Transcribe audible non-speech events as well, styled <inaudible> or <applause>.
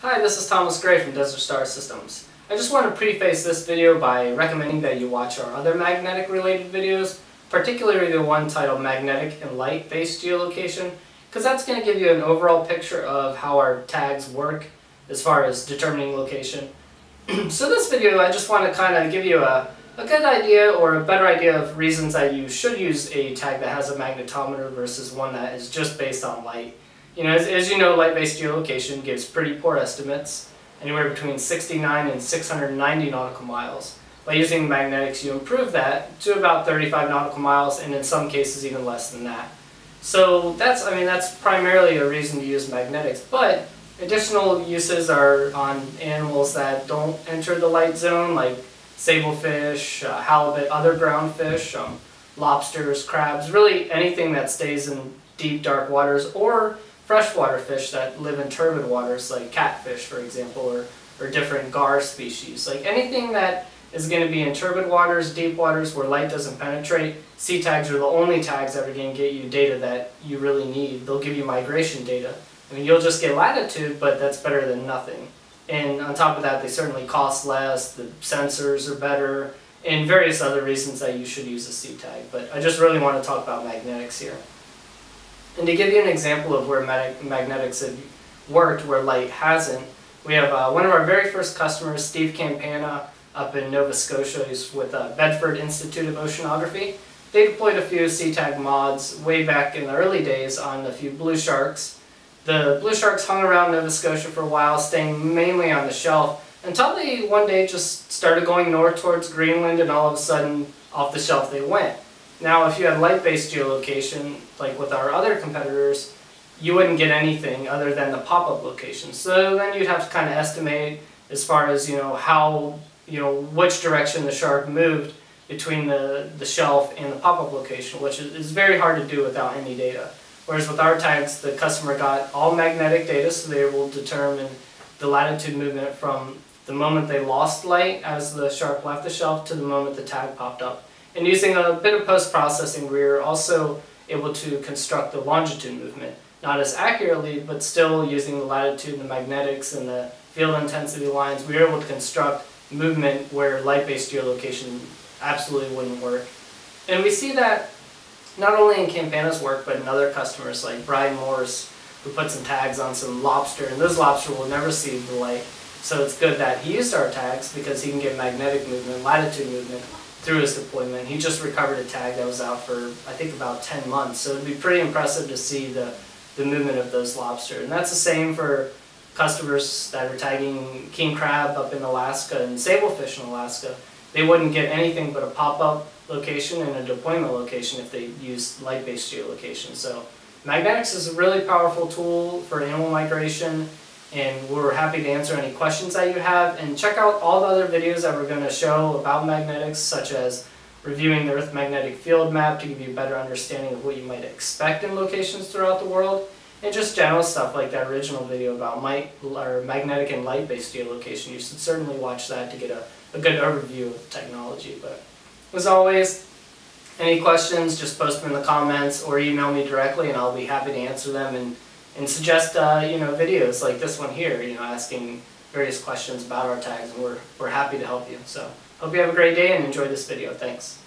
Hi, this is Thomas Gray from Desert Star Systems. I just want to preface this video by recommending that you watch our other magnetic related videos, particularly the one titled Magnetic and Light Based Geolocation, because that's going to give you an overall picture of how our tags work as far as determining location. <clears throat> so this video I just want to kind of give you a, a good idea or a better idea of reasons that you should use a tag that has a magnetometer versus one that is just based on light. You know, as, as you know, light-based geolocation gives pretty poor estimates, anywhere between 69 and 690 nautical miles. By using magnetics, you improve that to about 35 nautical miles, and in some cases even less than that. So that's, I mean, that's primarily a reason to use magnetics, but additional uses are on animals that don't enter the light zone, like sablefish, uh, halibut, other ground fish, um, lobsters, crabs, really anything that stays in deep, dark waters, or freshwater fish that live in turbid waters, like catfish, for example, or, or different gar species. Like anything that is going to be in turbid waters, deep waters where light doesn't penetrate, SeaTags are the only tags that are going to get you data that you really need. They'll give you migration data. I mean, you'll just get latitude, but that's better than nothing. And on top of that, they certainly cost less, the sensors are better, and various other reasons that you should use a SeaTag. But I just really want to talk about magnetics here. And to give you an example of where magnetics have worked, where light hasn't, we have uh, one of our very first customers, Steve Campana, up in Nova Scotia. He's with uh, Bedford Institute of Oceanography. They deployed a few SeaTag mods way back in the early days on a few blue sharks. The blue sharks hung around Nova Scotia for a while, staying mainly on the shelf, until they one day just started going north towards Greenland and all of a sudden off the shelf they went. Now, if you had light-based geolocation, like with our other competitors, you wouldn't get anything other than the pop-up location. So then you'd have to kind of estimate as far as, you know, how, you know, which direction the shark moved between the, the shelf and the pop-up location, which is, very hard to do without any data. Whereas with our tags, the customer got all magnetic data, so they to determine the latitude movement from the moment they lost light as the shark left the shelf to the moment the tag popped up. And using a bit of post-processing, we are also able to construct the longitude movement. Not as accurately, but still using the latitude and the magnetics and the field intensity lines, we were able to construct movement where light-based geolocation absolutely wouldn't work. And we see that not only in Campana's work, but in other customers like Brian Morse, who put some tags on some lobster, and those lobster will never see the light. So it's good that he used our tags because he can get magnetic movement, latitude movement, through his deployment. He just recovered a tag that was out for, I think, about 10 months. So it'd be pretty impressive to see the, the movement of those lobster. And that's the same for customers that are tagging king crab up in Alaska and sablefish in Alaska. They wouldn't get anything but a pop-up location and a deployment location if they used light-based geolocation. So magnetics is a really powerful tool for animal migration and we're happy to answer any questions that you have. And check out all the other videos that we're going to show about magnetics, such as reviewing the Earth magnetic field map to give you a better understanding of what you might expect in locations throughout the world, and just general stuff like that original video about might, or magnetic and light-based geolocation. You should certainly watch that to get a, a good overview of technology. But as always, any questions, just post them in the comments or email me directly and I'll be happy to answer them. And and suggest uh, you know videos like this one here, you know, asking various questions about our tags, and we're we're happy to help you. So hope you have a great day and enjoy this video. Thanks.